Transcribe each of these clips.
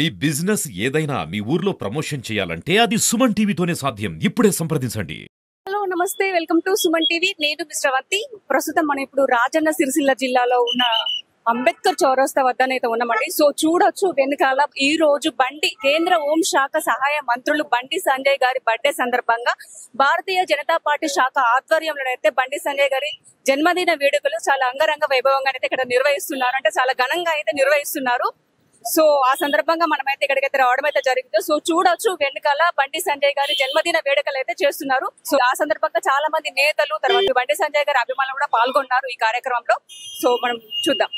మీ business ఏదైనా మీ ఊర్లో promotion చేయాలంటే అది సుమన్ టీవీతోనే సాధ్యం. ఇప్పుడే సంప్రదించండి. హలో నమస్తే. Welcome to Suman TV. నేను మిస్టర్ ప్రస్తుతం మనం ఇప్పుడు రాజన్న సిరిసిల్ల జిల్లాలో ఉన్న అంబేద్కర్ చౌరస్తా వద్దనైతే ఉన్నామండి. సో చూడొచ్చు వెనకాల ఈ రోజు బండి కేంద్ర హోం శాఖ సహాయ మంత్రులు బండి సంజయ్ గారి బర్త్డే సందర్భంగా భారతీయ జనతా పార్టీ శాఖ ఆధ్వర్యంలోనైతే బండి సంజయ్ గారి జన్మదిన వేడుకలు చాలా అంగరంగ వైభవంగా అయితే ఇక్కడ నిర్వహిస్తున్నారు. అంటే చాలా ఘనంగా అయితే నిర్వహిస్తున్నారు. సో ఆ సందర్భంగా మనమైతే ఇక్కడికైతే రావడం అయితే జరిగింది. సో చూడొచ్చు వెనకాల బండి సంజయ్ గారి జన్మదిన వేడుకలు అయితే చేస్తున్నారు. సో ఆ సందర్భంగా చాలా మంది నేతలు తర్వాత బండి సంజయ్ గారి అభిమానులు కూడా పాల్గొన్నారు ఈ కార్యక్రమంలో. సో మనం చూద్దాం.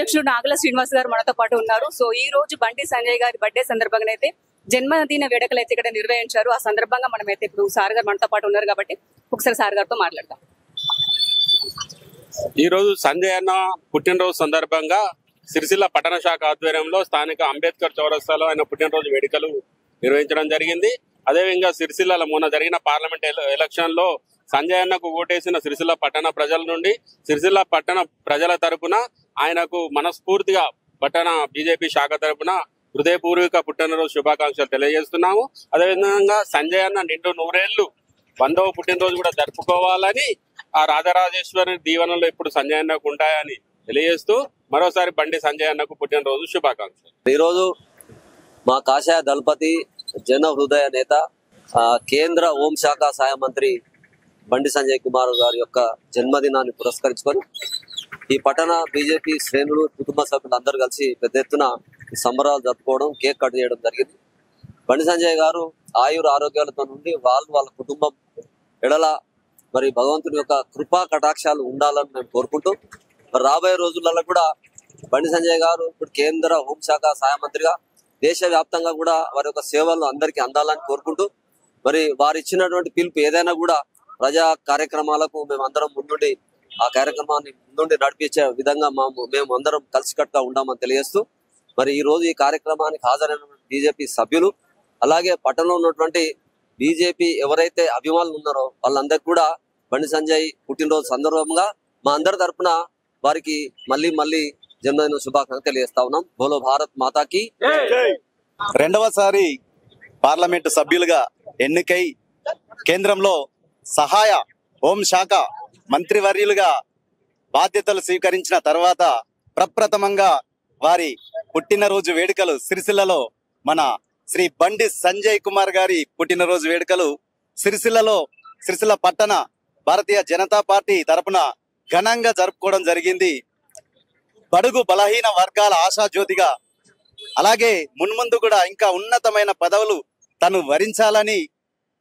పట్టణ అధ్యక్షుడు నాగల శ్రీనివాస్ గారు మనతో పాటు ఉన్నారు. సో ఈ రోజు బండి సంజయ్ గారి బర్త్డే సందర్భంగా అయితే జన్మదిన వేడుకలు అయితే ఇక్కడ నిర్వహించారు. ఆ సందర్భంగా మనం అయితే ఇప్పుడు సార్ గారు మనతో పాటు ఉన్నారు కాబట్టి ఒకసారి సార్ గారితో మాట్లాడతాం ఈ రోజు సంజయ్ అన్న పుట్టినరోజు సందర్భంగా సిరిసిల్ల పట్టణ శాఖ ఆధ్వర్యంలో స్థానిక అంబేద్కర్ చౌరస్తాలో ఆయన పుట్టినరోజు వేడుకలు నిర్వహించడం జరిగింది. అదేవిధంగా సిరిసిల్ల మొన్న జరిగిన పార్లమెంట్ ఎలక్షన్లో సంజయ్ అన్నకు ఓటేసిన సిరిసిల్ల పట్టణ ప్రజల నుండి సిరిసిల్ల పట్టణ ప్రజల తరపున ఆయనకు మనస్ఫూర్తిగా పట్టణ బీజేపీ శాఖ తరపున హృదయపూర్వక పుట్టినరోజు శుభాకాంక్షలు తెలియజేస్తున్నాము. అదేవిధంగా సంజయ్ అన్న నిండు నూరేళ్ళు వందవ పుట్టినరోజు కూడా జరుపుకోవాలని ఆ రాజరాజేశ్వరి దీవెనలు ఇప్పుడు సంజయ్ అన్నకు ఉంటాయని తెలియజేస్తూ మరోసారి బండి సంజయ్ అన్నకు పుట్టినరోజు శుభాకాంక్షలు. ఈరోజు మా కాషాయ దళపతి జన హృదయ నేత కేంద్ర హోంశాఖ సహాయ మంత్రి బండి సంజయ్ కుమార్ గారి యొక్క జన్మదినాన్ని పురస్కరించుకొని ఈ పట్టణ బీజేపీ శ్రేణులు కుటుంబ సభ్యులు అందరూ కలిసి పెద్ద ఎత్తున సంబరాలు జరుపుకోవడం కేక్ కట్ చేయడం జరిగింది. బండి సంజయ్ గారు ఆయుర ఆరోగ్యాలతో నుండి వాళ్ళు వాళ్ళ కుటుంబం ఎడల మరి భగవంతుని యొక్క కృపా కటాక్షాలు ఉండాలని మేము కోరుకుంటూ మరి రాబోయే రోజులలో కూడా బండి సంజయ్ గారు ఇప్పుడు కేంద్ర హోంశాఖ సహాయ మంత్రిగా దేశవ్యాప్తంగా కూడా వారి యొక్క సేవలు అందరికీ అందాలని కోరుకుంటూ మరి వారు ఇచ్చినటువంటి పిలుపు ఏదైనా కూడా ప్రజా కార్యక్రమాలకు మేము అందరం ముందుండి ఆ కార్యక్రమాన్ని ముందుండి నడిపించే విధంగా మేము మేము అందరం కలిసికట్టుగా ఉంటామని తెలియజేస్తూ మరి ఈ రోజు ఈ కార్యక్రమానికి హాజరైన బీజేపీ సభ్యులు అలాగే పట్టణంలో ఉన్నటువంటి బీజేపీ ఎవరైతే అభిమానులు ఉన్నారో వాళ్ళందరికీ కూడా బండి సంజయ్ పుట్టినరోజు సందర్భంగా మా అందరి తరఫున వారికి మళ్ళీ మళ్ళీ జన్మదిన శుభాకాంక్షలు తెలియజేస్తా ఉన్నాం. బోలో భారత్ మాతాకి. రెండవసారి పార్లమెంటు సభ్యులుగా ఎన్నికై కేంద్రంలో సహాయ హోంశాఖ మంత్రివర్యులుగా బాధ్యతలు స్వీకరించిన తర్వాత ప్రప్రథమంగా వారి పుట్టినరోజు వేడుకలు సిరిసిల్లలో మన శ్రీ బండి సంజయ్ కుమార్ గారి పుట్టినరోజు వేడుకలు సిరిసిల్లలో సిరిసిల్ల పట్టణ భారతీయ జనతా పార్టీ తరపున ఘనంగా జరుపుకోవడం జరిగింది. బడుగు బలహీన వర్గాల ఆశాజ్యోతిగా అలాగే మున్ముందు కూడా ఇంకా ఉన్నతమైన పదవులు తను వరించాలని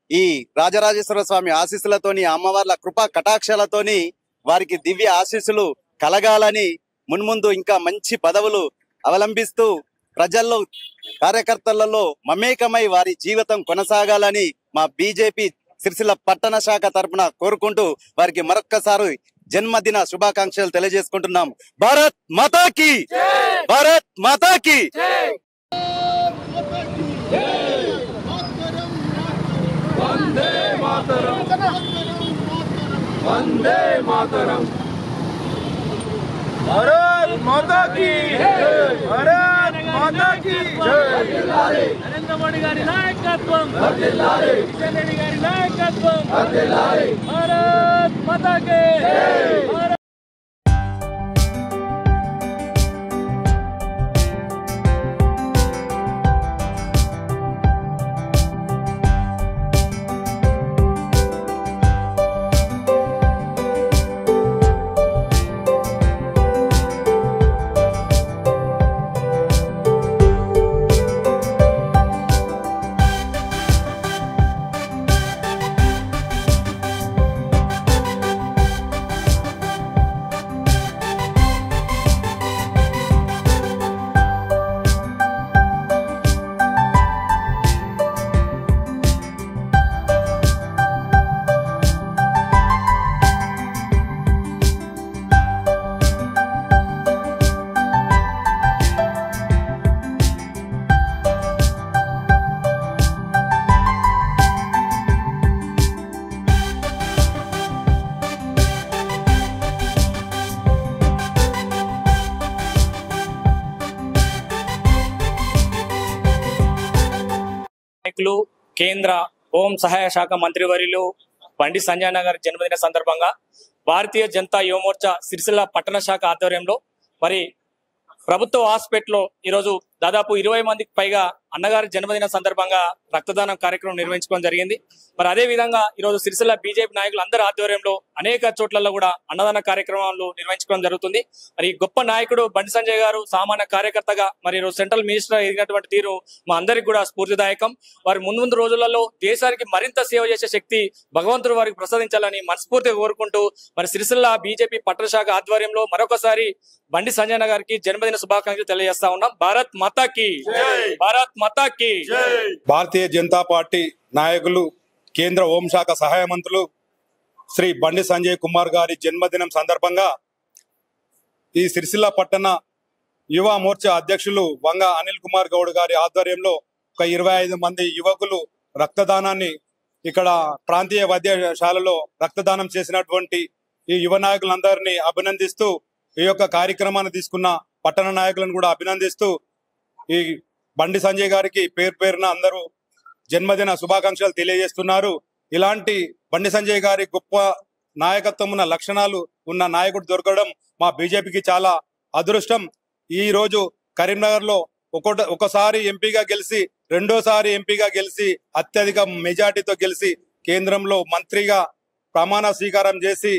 ఈ రాజరాజేశ్వర స్వామి ఆశీస్సులతోని అమ్మవార్ల కృపా కటాక్షాలతోని వారికి దివ్య ఆశీస్సులు కలగాలని మున్ముందు ఇంకా మంచి పదవులు అవలంబిస్తూ ప్రజల్లో కార్యకర్తలలో మమేకమై వారి జీవితం కొనసాగాలని మా బీజేపీ సిరిసిల్ల పట్టణ శాఖ తరపున కోరుకుంటూ వారికి మరొక్కసారి జన్మదిన శుభాకాంక్షలు తెలియజేసుకుంటున్నాం. భారత్ మాతాకి! భారత్ మాతాకి! वंदे मातरम। भारत माता की भारत माता की नरेंद्र मोदी गारी नायकत्वम। विजय रेड्डी गारी नायकत्वम। भारत माता के నాయకులు కేంద్ర హోం సహాయ శాఖ మంత్రివర్యులు బండి సంజయ్ నగర్ జన్మదిన సందర్భంగా భారతీయ జనతా యువమోర్చా సిరిసిల్ల పట్టణ శాఖ ఆధ్వర్యంలో మరి ప్రభుత్వ హాస్పిటల్లో ఈరోజు దాదాపు ఇరవై మందికి పైగా అన్నగారి జన్మదిన సందర్భంగా రక్తదానం కార్యక్రమం నిర్వహించుకోవడం జరిగింది. మరి అదే విధంగా ఈరోజు సిరిసిల్ల బీజేపీ నాయకులు అందరి ఆధ్వర్యంలో అనేక చోట్లలో కూడా అన్నదాన కార్యక్రమాలు నిర్వహించుకోవడం జరుగుతుంది. మరి గొప్ప నాయకుడు బండి సంజయ్ గారు సామాన్య కార్యకర్తగా మరి ఈరోజు సెంట్రల్ మినిస్టర్ ఎదిగినటువంటి తీరు మా అందరికి కూడా స్ఫూర్తిదాయకం. వారి ముందు ముందు రోజులలో దేశానికి మరింత సేవ చేసే శక్తి భగవంతుడు వారికి ప్రసాదించాలని మనస్ఫూర్తిగా కోరుకుంటూ మరి సిరిసిల్ల బీజేపీ పట్టణ శాఖ ఆధ్వర్యంలో మరొకసారి బండి సంజయ్ గారికి జన్మదిన శుభాకాంక్షలు తెలియజేస్తా ఉన్నాం. భారత్ మాతాకి. భారత్ భారతీయ జనతా పార్టీ నాయకులు కేంద్ర హోంశాఖ సహాయ మంత్రులు శ్రీ బండి సంజయ్ కుమార్ గారి జన్మదినం సందర్భంగా ఈ సిరిసిల్ల పట్టణ యువ మోర్చా అధ్యక్షులు వంగ అనిల్ కుమార్ గౌడ్ గారి ఆధ్వర్యంలో ఒక ఇరవై ఐదు మంది యువకులు రక్తదానాన్ని ఇక్కడ ప్రాంతీయ వైద్యశాలలో రక్తదానం చేసినటువంటి ఈ యువ నాయకులందరినీ అభినందిస్తూ ఈ యొక్క కార్యక్రమాన్ని తీసుకున్న పట్టణ నాయకులను కూడా అభినందిస్తూ ఈ బండి సంజయ్ గారికి పేరు పేరున అందరూ జన్మదిన శుభాకాంక్షలు తెలియజేస్తున్నారు. ఇలాంటి బండి సంజయ్ గారి గొప్ప నాయకత్వం ఉన్న లక్షణాలు ఉన్న నాయకుడు దొరకడం మా బీజేపీకి చాలా అదృష్టం. ఈ రోజు కరీంనగర్లో ఒకట ఒకసారి ఎంపీగా గెలిచి రెండోసారి ఎంపీగా గెలిచి అత్యధిక మెజార్టీతో గెలిచి కేంద్రంలో మంత్రిగా ప్రమాణ స్వీకారం చేసి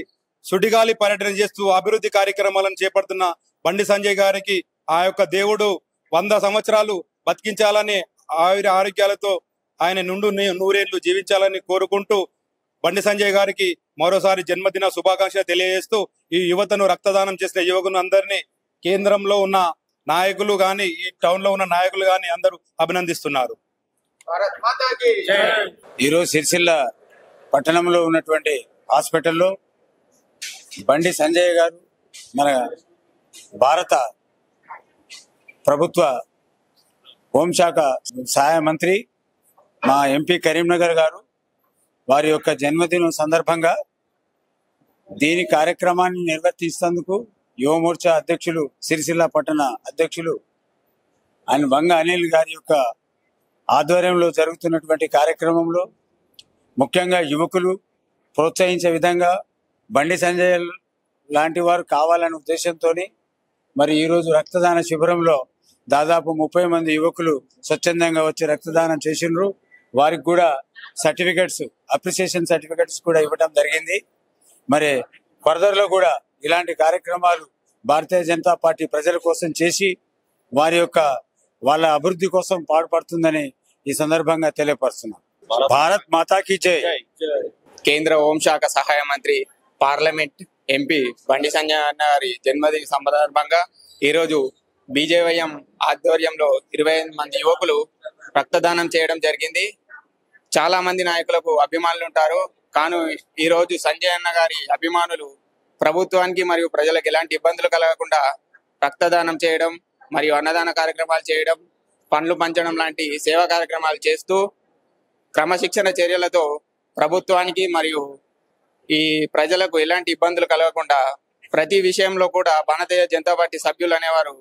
సుడిగాలి పర్యటన చేస్తూ అభివృద్ధి కార్యక్రమాలను చేపడుతున్న బండి సంజయ్ గారికి ఆ యొక్క దేవుడు వంద సంవత్సరాలు బతికించాలని ఆయుర ఆరోగ్యాలతో ఆయన నుండు నూరేళ్ళు జీవించాలని కోరుకుంటూ బండి సంజయ్ గారికి మరోసారి జన్మదిన శుభాకాంక్షలు తెలియజేస్తూ ఈ యువతను రక్తదానం చేసిన యువకులు అందరినీ కేంద్రంలో ఉన్న నాయకులు గాని ఈ టౌన్లో ఉన్న నాయకులు గాని అందరూ అభినందిస్తున్నారు. ఈరోజు సిరిసిల్ల పట్టణంలో ఉన్నటువంటి హాస్పిటల్లో బండి సంజయ్ గారు మన భారత ప్రభుత్వ హోంశాఖ సహాయ మంత్రి మా ఎంపీ కరీంనగర్ గారు వారి యొక్క జన్మదినం సందర్భంగా దీని కార్యక్రమాన్ని నిర్వర్తిస్తేందుకు యువమోర్చా అధ్యక్షులు సిరిసిల్ల పట్టణ అధ్యక్షులు ఆయన వంగ అనిల్ గారి యొక్క ఆధ్వర్యంలో జరుగుతున్నటువంటి కార్యక్రమంలో ముఖ్యంగా యువకులు ప్రోత్సహించే విధంగా బండి సంజయ్ లాంటి వారు కావాలనే ఉద్దేశంతో మరి ఈరోజు రక్తదాన శిబిరంలో దాదాపు ముప్పై మంది యువకులు స్వచ్ఛందంగా వచ్చి రక్తదానం చేసిండ్రు. వారికి కూడా సర్టిఫికెట్స్ అప్రిసియేషన్ సర్టిఫికెట్స్ కూడా ఇవ్వడం జరిగింది. మరి ఫర్దర్లో కూడా ఇలాంటి కార్యక్రమాలు భారతీయ జనతా పార్టీ ప్రజల కోసం చేసి వారి యొక్క వాళ్ళ అభివృద్ధి కోసం పాటుపడుతుందని ఈ సందర్భంగా తెలియపరుస్తున్నాం. భారత్ మాతాకి జై. కేంద్ర హోంశాఖ సహాయ మంత్రి పార్లమెంట్ ఎంపీ బండి సంజయ్ అన్న గారి జన్మదిన సందర్భంగా ఈరోజు బీజేవైఎం ఆధ్వర్యంలో ఇరవై ఐదు మంది యువకులు రక్తదానం చేయడం జరిగింది. చాలా మంది నాయకులకు అభిమానులు ఉంటారు. కాను ఈ రోజు సంజయ్ అన్న గారి అభిమానులు ప్రభుత్వానికి మరియు ప్రజలకు ఎలాంటి ఇబ్బందులు కలగకుండా రక్తదానం చేయడం మరియు అన్నదాన కార్యక్రమాలు చేయడం పండ్లు పంచడం లాంటి సేవా కార్యక్రమాలు చేస్తూ క్రమశిక్షణ చర్యలతో ప్రభుత్వానికి మరియు ఈ ప్రజలకు ఎలాంటి ఇబ్బందులు కలగకుండా ప్రతి విషయంలో కూడా భారతీయ జనతా పార్టీ సభ్యులు అనేవారు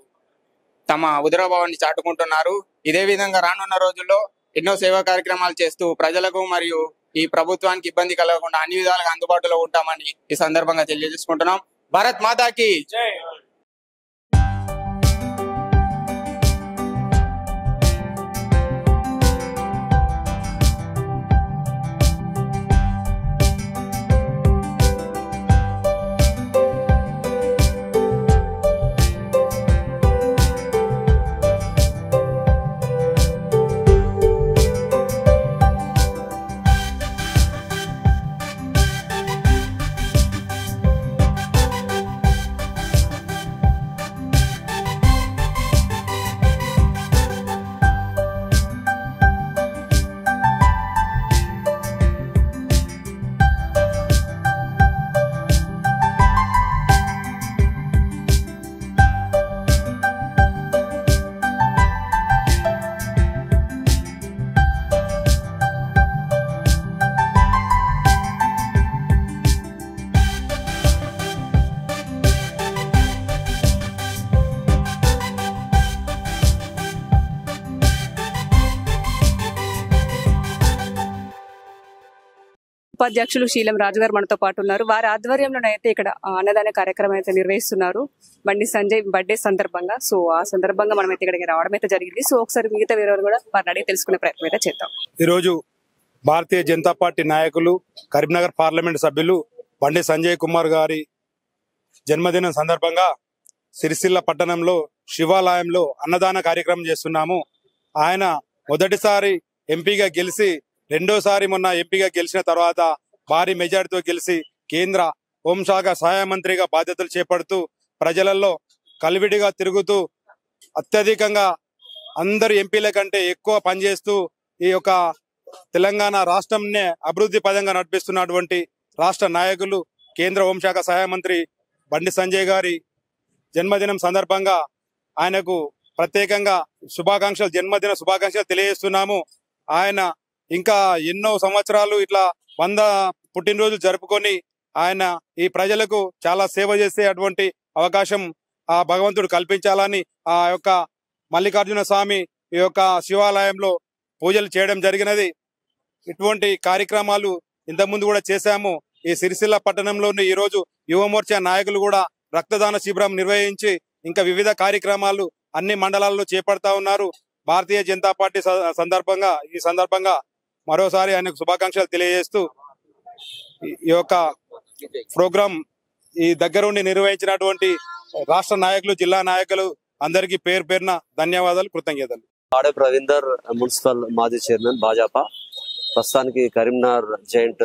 తమ ఉదరభావాన్ని చాటుకుంటున్నారు. ఇదే విధంగా రానున్న రోజుల్లో ఎన్నో సేవా కార్యక్రమాలు చేస్తూ ప్రజలకు మరియు ఈ ప్రభుత్వానికి ఇబ్బంది కలగకుండా అన్ని విధాలుగా అందుబాటులో ఉంటామని ఈ సందర్భంగా తెలియజేసుకుంటున్నాం. భారత్ మాతాకి ఉపాధ్యక్షులు శీలం రాజు గారు మనతో పాటు ఉన్నారు. వారి ఆధ్వర్యంలోనైతే ఇక్కడ అన్నదాన కార్యక్రమం అయితే నిర్వహిస్తున్నారు. బండి సంజయ్ బర్త్డే సందర్భంగా. సో ఆ సందర్భంగా మనం అయితే ఇక్కడికి రావడం అయితే జరిగింది. సో ఒకసారి మిగతా వేరే కూడా వారిని అడిగి తెలుసుకునే ప్రయత్నం అయితే చేద్దాం. ఈరోజు భారతీయ జనతా పార్టీ నాయకులు కరీంనగర్ పార్లమెంట్ సభ్యులు బండి సంజయ్ కుమార్ గారి జన్మదినం సందర్భంగా సిరిసిల్ల పట్టణంలో శివాలయంలో అన్నదాన కార్యక్రమం చేస్తున్నాము. ఆయన మొదటిసారి ఎంపీగా గెలిచి రెండోసారి మొన్న ఎంపీగా గెలిచిన తర్వాత భారీ మెజార్టీతో గెలిచి కేంద్ర హోంశాఖ సహాయ మంత్రిగా బాధ్యతలు చేపడుతూ ప్రజలలో కలివిడిగా తిరుగుతూ అత్యధికంగా అందరు ఎంపీల కంటే ఎక్కువ పనిచేస్తూ ఈ యొక్క తెలంగాణ రాష్ట్రంనే అభివృద్ధి పదంగా నడిపిస్తున్నటువంటి రాష్ట్ర నాయకులు కేంద్ర హోంశాఖ సహాయ మంత్రి బండి సంజయ్ గారి జన్మదినం సందర్భంగా ఆయనకు ప్రత్యేకంగా శుభాకాంక్షలు జన్మదిన శుభాకాంక్షలు తెలియజేస్తున్నాము. ఆయన ఇంకా ఎన్నో సంవత్సరాలు ఇట్లా వంద పుట్టినరోజు జరుపుకొని ఆయన ఈ ప్రజలకు చాలా సేవ చేసే అటువంటి అవకాశం ఆ భగవంతుడు కల్పించాలని ఆ యొక్క మల్లికార్జున స్వామి ఈ యొక్క శివాలయంలో పూజలు చేయడం జరిగినది. ఇటువంటి కార్యక్రమాలు ఇంతకుముందు కూడా చేశాము. ఈ సిరిసిల్ల పట్టణంలోని ఈ రోజు యువమోర్చా నాయకులు కూడా రక్తదాన శిబిరం నిర్వహించి ఇంకా వివిధ కార్యక్రమాలు అన్ని మండలాల్లో చేపడతా ఉన్నారు. భారతీయ జనతా పార్టీ స- సందర్భంగా ఈ సందర్భంగా మరోసారి ఆయనకు శుభాకాంక్షలు తెలియజేస్తూ ఈ- యొక్క ప్రోగ్రాం ఈ దగ్గరుండి నిర్వహించినటువంటి రాష్ట్ర నాయకులు జిల్లా నాయకులు అందరికీ పేరు పేరున ధన్యవాదాలు కృతజ్ఞతలు. ఆడే రవీందర్ మున్సిపల్ మాజీ చైర్మన్ భాజపా. ప్రస్తుతానికి కరీంనగర్ జాయింట్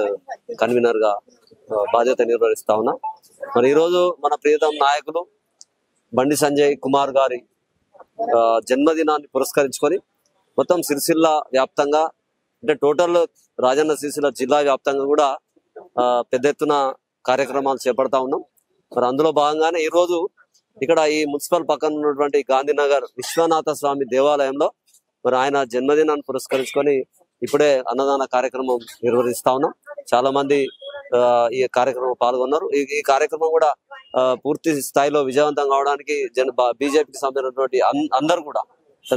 కన్వీనర్గా బాధ్యత నిర్వహిస్తా ఉన్నా. మరి ఈరోజు మన ప్రియతమ నాయకులు బండి సంజయ్ కుమార్ గారి జన్మదినాన్ని పురస్కరించుకొని మొత్తం సిరిసిల్ల వ్యాప్తంగా అంటే టోటల్ రాజన్న సిరిసిల్ల జిల్లా వ్యాప్తంగా కూడా ఆ, పెద్ద ఎత్తున కార్యక్రమాలు చేపడతా ఉన్నాం. మరి అందులో భాగంగానే ఈ రోజు ఇక్కడ ఈ మున్సిపల్ పక్కన ఉన్నటువంటి గాంధీనగర్ విశ్వనాథ స్వామి దేవాలయంలో మరి ఆయన జన్మదినాన్ని పురస్కరించుకొని ఇప్పుడే అన్నదాన కార్యక్రమం నిర్వహిస్తా ఉన్నాం. చాలా మంది ఆ, ఈ కార్యక్రమం పాల్గొన్నారు. ఈ కార్యక్రమం కూడా పూర్తి స్థాయిలో విజయవంతం కావడానికి జన బీజేపీకి సంబంధించినటువంటి అందరూ అందరు కూడా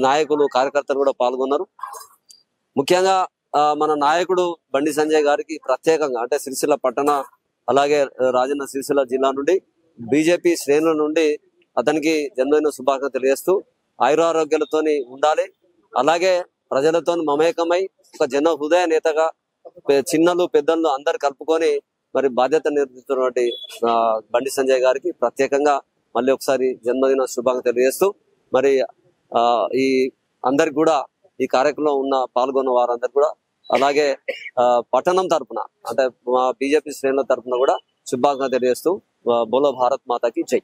నాయకులు కార్యకర్తలు కూడా పాల్గొన్నారు. ముఖ్యంగా మన నాయకుడు బండి సంజయ్ గారికి ప్రత్యేకంగా అంటే సిరిసిల్ల పట్టణ అలాగే రాజన్న సిరిసిల్ల జిల్లా నుండి బీజేపీ శ్రేణుల నుండి అతనికి జన్మైన శుభాకాంక్షలు తెలియజేస్తూ ఆయురారోగ్యాలతోని ఉండాలి. అలాగే ప్రజలతో మమేకమై ఒక జన హృదయ నేతగా చిన్నలు పెద్దలు అందరు కలుపుకొని మరి బాధ్యత నిర్వహిస్తున్నటువంటి ఆ, బండి సంజయ్ గారికి ప్రత్యేకంగా మళ్ళీ ఒకసారి జన్మదిన శుభాకాంక్షలు తెలియజేస్తూ మరి ఆ, ఈ అందరికి కూడా ఈ కార్యక్రమంలో ఉన్న పాల్గొన్న వారందరూ కూడా అలాగే పట్టణం తరఫున అంటే మా బీజేపీ శ్రేణుల తరఫున కూడా శుభాకాంక్షలు తెలియజేస్తూ బోలో భారత్ మాతకి జై.